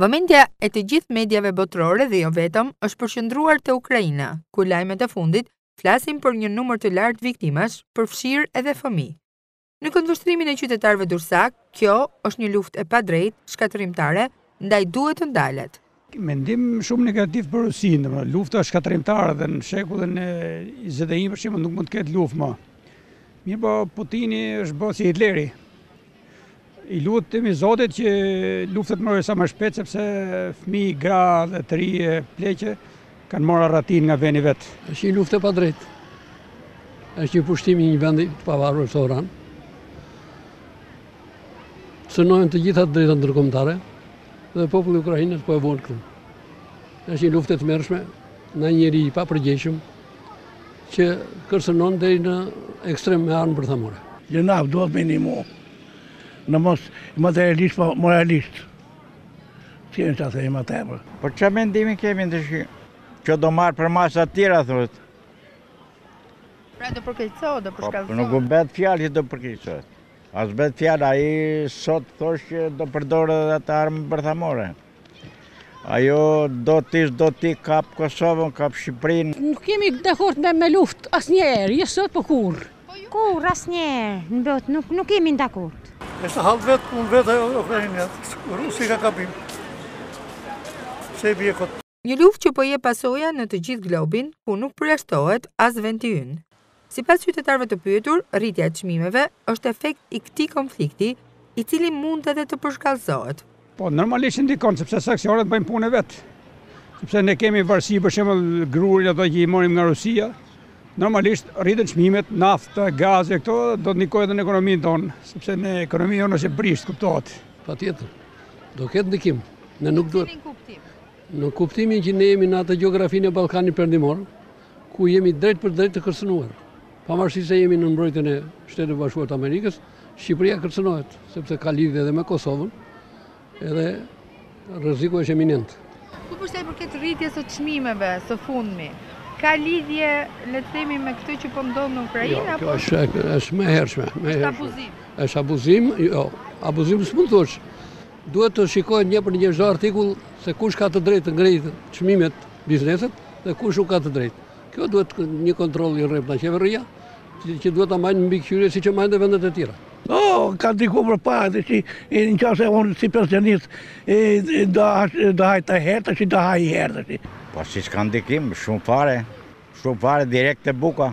Vëmendja e të gjithë mediave botërore dhe jo vetëm është përqendruar te Ukraina, ku lajmet e fundit flasin për një numër të lartë viktimash, përfshirë edhe fëmijë. Në këndvështrimin e qytetarëve durrsakë, kjo është një luftë e padrejtë, shkatërrimtare, ndaj duhet të ndalet, Mendim shumë negativ për Rusinë, domethënë lufta shkatërrimtare dhe në shekullin e 21 për shembull nuk mund të ketë luftë më. Mirëpo Putini është bërë si Hitleri. I lutem Zotit që lufta të mbarojë sa më shpejt sepse fëmijë, gra dhe të ri e pleqe kanë marrë arratinë nga vendi vet. Është një luftë e padrejtë. Është një pushtim i një vendi të pavarur sovran. Cënohen të gjitha të drejtat ndërkombëtare dhe populli ukrainas po e vuan këtë. Është një luftë e tmerrshme me një njeri i papërgjegjshëm që kërcënon deri në ekstrem me armë bërthamore. Gjynah duhet me një mu, në mos materialisht, po moralisht. Që në që asë e ima të ebër. Po ç'mendim kemi ne të shky? Që do marrë përmasa të tjera, thot. Pra do përkeqësohet, do përshkallëzohet. Po, nuk bëhet fjalë që do përkeqësohet. As bëhet fjalë, ai sot thoshte që do përdorë edhe atë armë bërthamore. Ajo do t'i do t'i kap Kosovën, kap Shqipërinë. Nuk jemi dakord me, me luftë asnjëherë, jo sot po kurrë. Kurrë asnjëherë, në botë, nuk, nuk jemi ne dakord. Është halë vetë, unë vetë e Ukrajinja, Rusi ka kapim. Se i bje këtë. Një luftë që po jep pasoja në të gjithë globin, ku nuk përjashtohet as vendi ynë. Sipas qytetarëve të pyetur, rritja e çmimeve është efekt i këtij konflikti, i cili mund edhe të përshkallëzohet. Po, normalisht që ndikon, sepse sanksionet bëjnë punën e vet. Sepse ne kemi varësi, për shembull, grurin ato që i morim nga Rusia, normalisht rriten çmimet, nafta, gazi këto do të ndikojnë edhe në ekonominë tonë, sepse ne ekonomia jonë është e brishtë, kuptohet. Patjetër. Do ketë ndikim. Ne nuk duhet. Në kuptimin që ne jemi në atë gjeografinë e Ballkanit Perëndimor, ku jemi drejtpërdrejt të kërcënuar. Pavarësisht se jemi në mbrojtjen e Shteteve të Bashkuara të Amerikës, Shqipëria kërcënohet, sepse ka lidhje edhe me Kosovën, edhe rreziku është eminent. Po për sa i përket rritjes së çmimeve së fundmi, ka lidhje, le të themi, me këtë që po ndodh në Ukrainë jo, apo? Është është më hershme, më hershme. Është abuzim. Është abuzim, jo, abuzim s'mund të thuash. Duhet të shikohen një për një çdo artikull se kush ka të drejtë të ngrejë çmimet bizneset dhe kush nuk ka të drejtë. Kjo duhet një kontroll i rreptë nga qeveria, që duhet ta mbajnë mbikëqyrje siç e mbajnë dhe vendet e tjera. Po, ka ndikuar përpara, dhe që në qasë e unë si pensionist, do hajë tre herë, të që do hajë një herë, dhe që. Po, si s'ka ndikim, shumë fare, shumë fare, direkt te buka,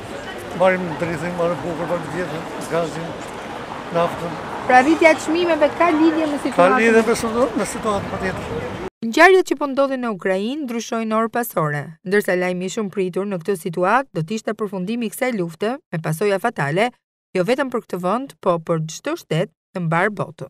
Marrim drithin, marrim bukur për vjetën, gazin, naftën. Pra rritja e çmimeve ka lidhje me situatën? Ka lidhje me situatën patjetër. Ngjarjet që po ndodhin në Ukrainë ndryshojnë orë pas ore, ndërsa lajmi i shumëpritur në këtë situatë do të ishte përfundimi i kësaj lufte me pasoja fatale jo vetëm për këtë vend, po për çdo shtet në mbarë botën.